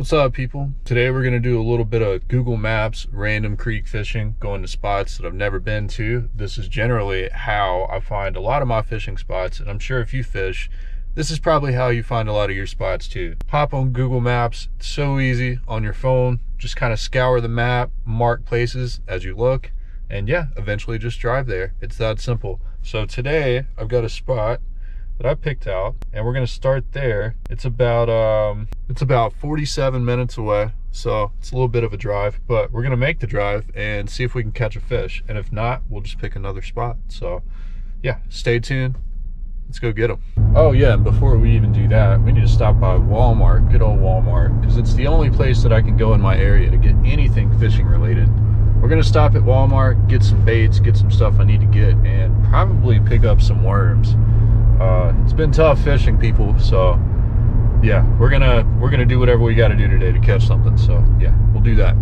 What's up people? Today we're gonna do a little bit of Google Maps, random creek fishing, going to spots that I've never been to. This is generally how I find a lot of my fishing spots, and I'm sure if you fish, this is probably how you find a lot of your spots too. Hop on Google Maps, it's so easy on your phone. Just kind of scour the map, mark places as you look, and yeah, eventually just drive there. It's that simple. So today I've got a spot that I picked out and we're gonna start there. It's about um it's about 47 minutes away. So it's a little bit of a drive, but we're gonna make the drive and see if we can catch a fish. And if not, we'll just pick another spot. So yeah, stay tuned. Let's go get them. Oh yeah, before we even do that, we need to stop by Walmart, good old Walmart, because it's the only place that I can go in my area to get anything fishing related. We're gonna stop at Walmart, get some baits, get some stuff I need to get, and probably pick up some worms uh, it's been tough fishing people so yeah we're gonna we're gonna do whatever we got to do today to catch something so yeah we'll do that.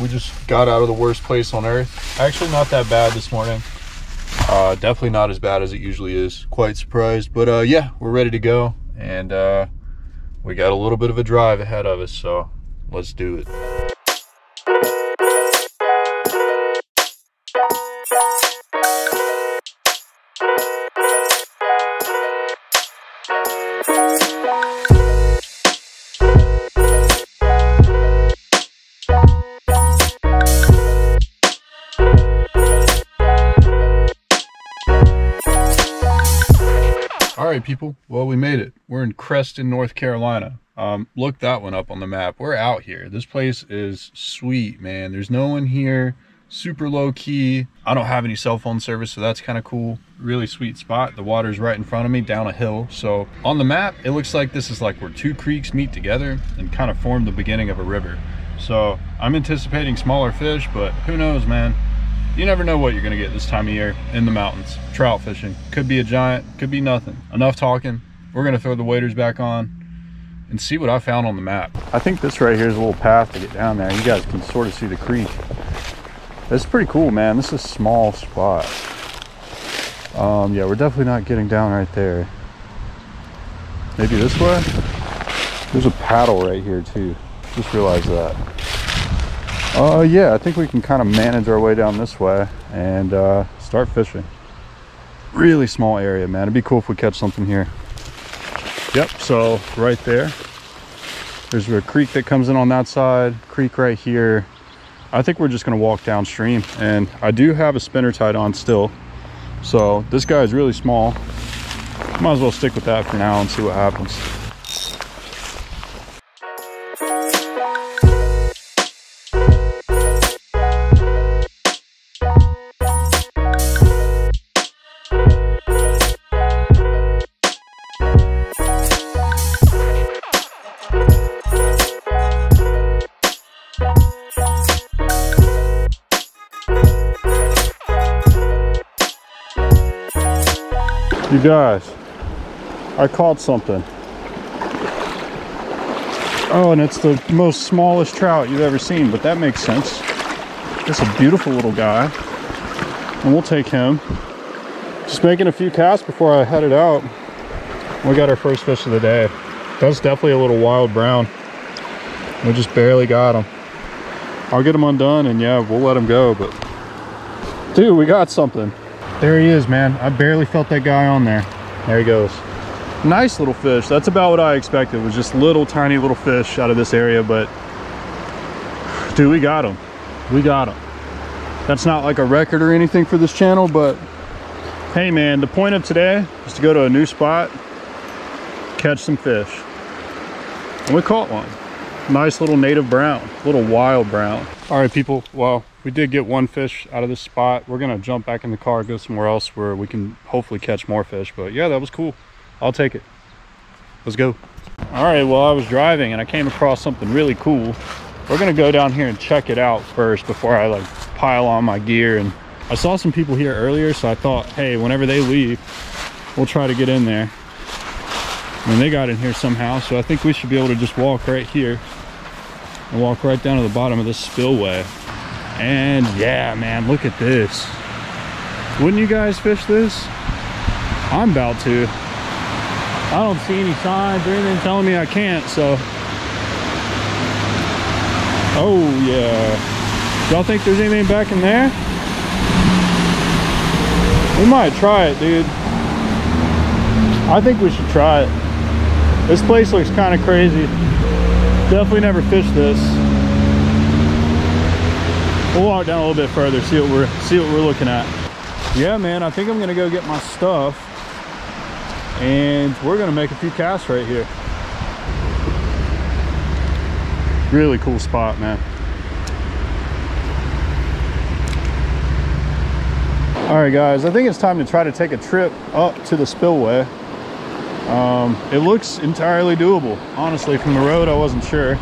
We just got out of the worst place on earth. Actually not that bad this morning. Uh, definitely not as bad as it usually is. Quite surprised but uh, yeah we're ready to go and uh, we got a little bit of a drive ahead of us so let's do it right, people. Well, we made it. We're in Creston, North Carolina. Um, look that one up on the map. We're out here. This place is sweet, man. There's no one here. Super low key. I don't have any cell phone service, so that's kind of cool. Really sweet spot. The water's right in front of me down a hill. So on the map, it looks like this is like where two creeks meet together and kind of form the beginning of a river. So I'm anticipating smaller fish, but who knows, man you never know what you're gonna get this time of year in the mountains. Trout fishing. Could be a giant, could be nothing. Enough talking. We're gonna throw the waders back on and see what I found on the map. I think this right here is a little path to get down there. You guys can sort of see the creek. It's pretty cool, man. This is a small spot. Um, yeah, we're definitely not getting down right there. Maybe this way? There's a paddle right here too. Just realized that. Uh, yeah, I think we can kind of manage our way down this way and uh, start fishing. Really small area, man. It'd be cool if we catch something here. Yep, so right there, there's a creek that comes in on that side, creek right here. I think we're just gonna walk downstream and I do have a spinner tied on still. So this guy is really small. Might as well stick with that for now and see what happens. You guys, I caught something. Oh, and it's the most smallest trout you've ever seen, but that makes sense. It's a beautiful little guy. And we'll take him. Just making a few casts before I headed out. We got our first fish of the day. That's definitely a little wild brown. We just barely got him. I'll get him undone and yeah, we'll let him go, but dude, we got something. There he is, man. I barely felt that guy on there. There he goes. Nice little fish. That's about what I expected. It was just little tiny little fish out of this area, but dude, we got him. We got him. That's not like a record or anything for this channel, but hey man, the point of today is to go to a new spot, catch some fish. And we caught one. Nice little native brown, little wild brown. All right, people, well, we did get one fish out of this spot. We're gonna jump back in the car go somewhere else where we can hopefully catch more fish but yeah that was cool. I'll take it. Let's go. All right well i was driving and i came across something really cool. We're gonna go down here and check it out first before i like pile on my gear. And i saw some people here earlier so i thought hey whenever they leave we'll try to get in there. I mean, they got in here somehow so i think we should be able to just walk right here and walk right down to the bottom of this spillway and yeah, man, look at this. Wouldn't you guys fish this? I'm about to. I don't see any signs or anything telling me I can't, so Oh, yeah. Y'all think there's anything back in there? We might try it, dude. I think we should try it. This place looks kind of crazy. Definitely never fished this. We'll walk down a little bit further, see what we're see what we're looking at. Yeah, man, I think I'm gonna go get my stuff and we're gonna make a few casts right here. Really cool spot, man. All right, guys, I think it's time to try to take a trip up to the spillway. Um, it looks entirely doable. Honestly, from the road, I wasn't sure.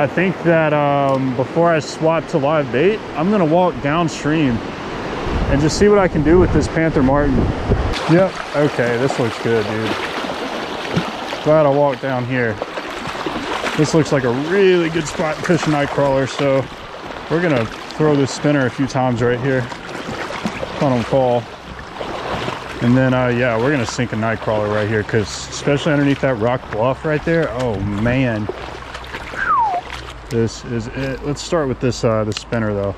I think that um, before I swap to live bait, I'm gonna walk downstream and just see what I can do with this Panther Martin. Yep, okay, this looks good, dude. Glad I walked down here. This looks like a really good spot to fish a night crawler, so we're gonna throw this spinner a few times right here. On them fall. And then, uh, yeah, we're gonna sink a night crawler right here because especially underneath that rock bluff right there, oh man. This is it. Let's start with this, uh, the spinner though.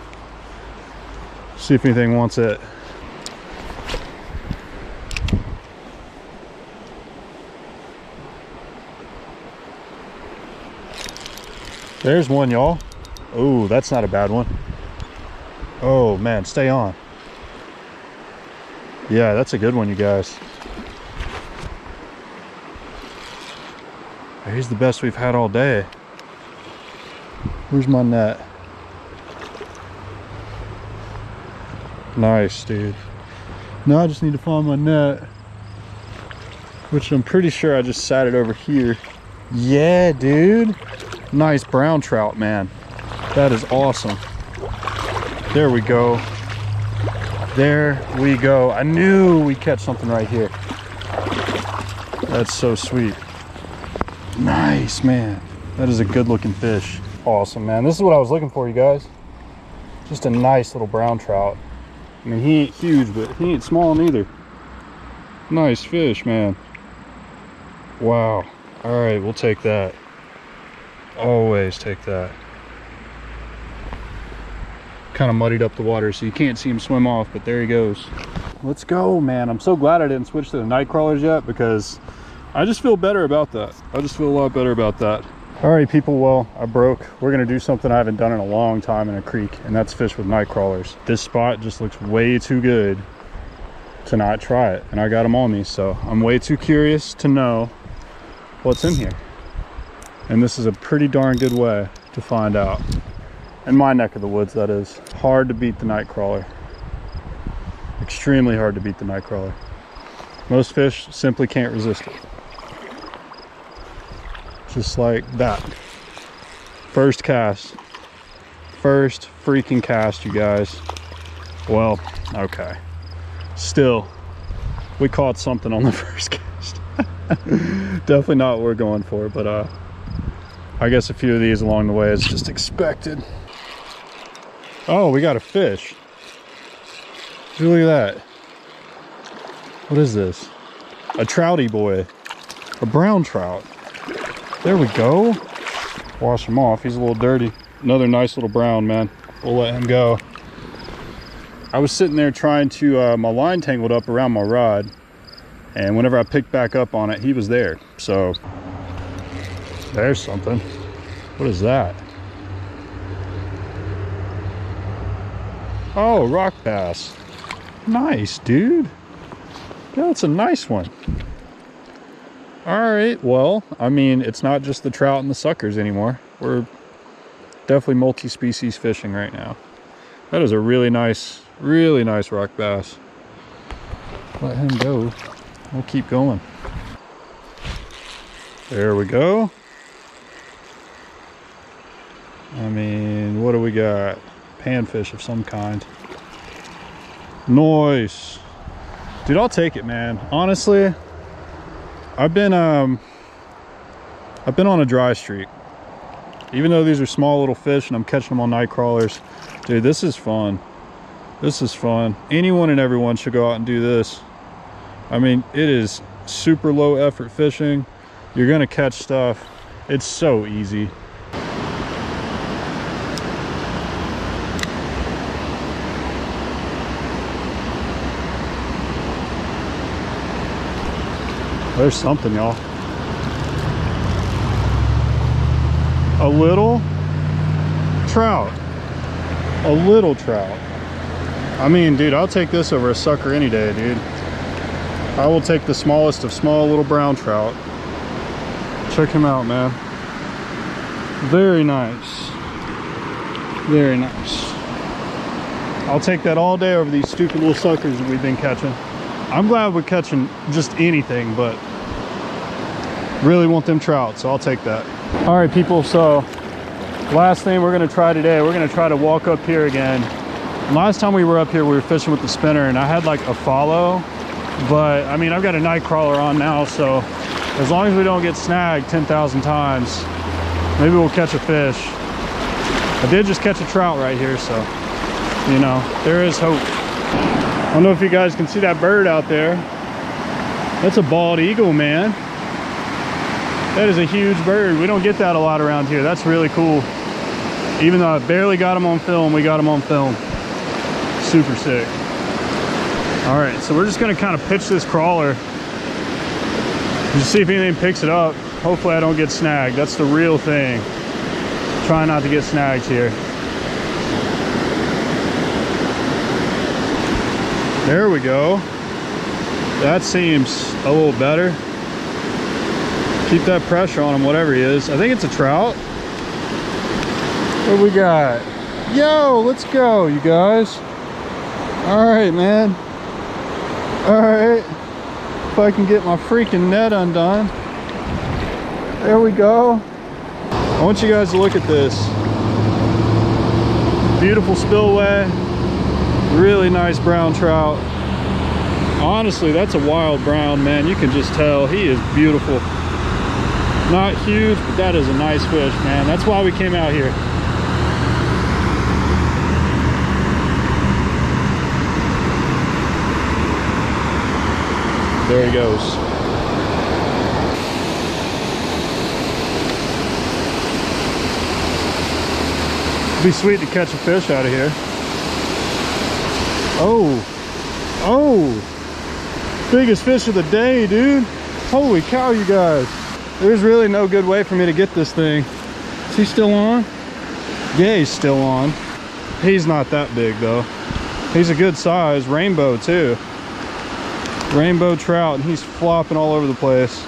See if anything wants it. There's one, y'all. Oh, that's not a bad one. Oh, man, stay on. Yeah, that's a good one, you guys. Here's the best we've had all day. Where's my net? Nice, dude. Now I just need to find my net. Which I'm pretty sure I just sat it over here. Yeah, dude. Nice brown trout, man. That is awesome. There we go. There we go. I knew we'd catch something right here. That's so sweet. Nice, man. That is a good looking fish. Awesome, man. This is what I was looking for, you guys. Just a nice little brown trout. I mean, he ain't huge, but he ain't small neither. Nice fish, man. Wow. All right, we'll take that. Always take that. Kind of muddied up the water, so you can't see him swim off, but there he goes. Let's go, man. I'm so glad I didn't switch to the night crawlers yet because I just feel better about that. I just feel a lot better about that. All right, people, well, I broke. We're gonna do something I haven't done in a long time in a creek, and that's fish with night crawlers. This spot just looks way too good to not try it, and I got them on me, so I'm way too curious to know what's in here. And this is a pretty darn good way to find out. In my neck of the woods, that is. Hard to beat the night crawler. Extremely hard to beat the night crawler. Most fish simply can't resist it just like that. First cast. First freaking cast you guys. Well okay. Still we caught something on the first cast. Definitely not what we're going for but uh i guess a few of these along the way is just expected. Oh we got a fish. Look at that. What is this? A trouty boy. A brown trout there we go. Wash him off. He's a little dirty. Another nice little brown, man. We'll let him go. I was sitting there trying to, uh, my line tangled up around my rod. And whenever I picked back up on it, he was there. So, there's something. What is that? Oh, rock bass. Nice, dude. That's a nice one. All right, well, I mean, it's not just the trout and the suckers anymore. We're definitely multi-species fishing right now. That is a really nice, really nice rock bass. Let him go. We'll keep going. There we go. I mean, what do we got? Panfish of some kind. Nice. Dude, I'll take it, man. Honestly, I've been um I've been on a dry streak. Even though these are small little fish and I'm catching them on night crawlers, dude, this is fun. This is fun. Anyone and everyone should go out and do this. I mean, it is super low effort fishing. You're gonna catch stuff. It's so easy. There's something, y'all. A little trout. A little trout. I mean, dude, I'll take this over a sucker any day, dude. I will take the smallest of small little brown trout. Check him out, man. Very nice. Very nice. I'll take that all day over these stupid little suckers that we've been catching. I'm glad we're catching just anything, but really want them trout, so I'll take that. All right, people, so last thing we're gonna try today, we're gonna try to walk up here again. Last time we were up here, we were fishing with the spinner and I had like a follow but I mean, I've got a night crawler on now, so as long as we don't get snagged 10,000 times, maybe we'll catch a fish. I did just catch a trout right here, so, you know, there is hope. I don't know if you guys can see that bird out there. That's a bald eagle, man. That is a huge bird. We don't get that a lot around here. That's really cool. Even though I barely got him on film, we got him on film. Super sick. All right, so we're just gonna kind of pitch this crawler. Just see if anything picks it up. Hopefully I don't get snagged. That's the real thing. Try not to get snagged here. There we go. That seems a little better. Keep that pressure on him, whatever he is. I think it's a trout. What we got? Yo, let's go, you guys. All right, man. All right, if I can get my freaking net undone. There we go. I want you guys to look at this. Beautiful spillway, really nice brown trout. Honestly, that's a wild brown, man. You can just tell he is beautiful. Not huge, but that is a nice fish, man. That's why we came out here. There he goes. It'd be sweet to catch a fish out of here. Oh, oh, biggest fish of the day, dude. Holy cow, you guys. There's really no good way for me to get this thing. Is he still on? Yeah, he's still on. He's not that big though. He's a good size, rainbow too. Rainbow trout and he's flopping all over the place.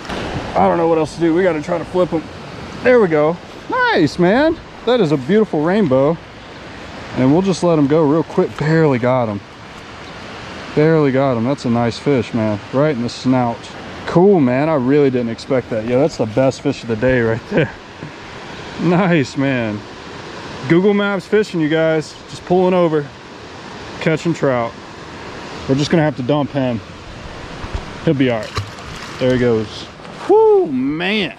I don't know what else to do. We got to try to flip him. There we go. Nice man. That is a beautiful rainbow. And we'll just let him go real quick. Barely got him. Barely got him. That's a nice fish man. Right in the snout cool man. I really didn't expect that. Yeah that's the best fish of the day right there. Nice man. Google maps fishing you guys. Just pulling over. Catching trout. We're just gonna have to dump him. He'll be all right. There he goes. Whoo, man.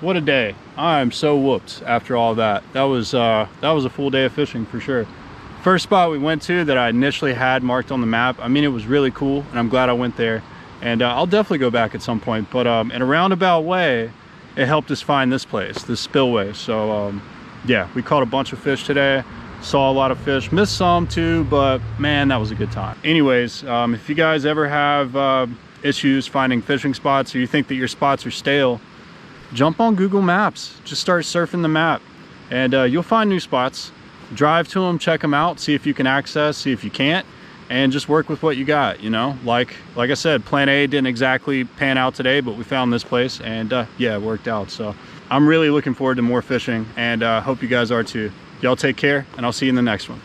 What a day. I'm so whooped after all that. That was uh that was a full day of fishing for sure. First spot we went to that i initially had marked on the map i mean it was really cool and i'm glad i went there and uh, i'll definitely go back at some point but um in a roundabout way it helped us find this place this spillway so um yeah we caught a bunch of fish today saw a lot of fish missed some too but man that was a good time anyways um if you guys ever have uh issues finding fishing spots or you think that your spots are stale, jump on Google Maps. Just start surfing the map and uh, you'll find new spots. Drive to them, check them out, see if you can access, see if you can't, and just work with what you got, you know? Like like I said, plan A didn't exactly pan out today, but we found this place and uh, yeah, it worked out. So I'm really looking forward to more fishing and uh, hope you guys are too. Y'all take care and I'll see you in the next one.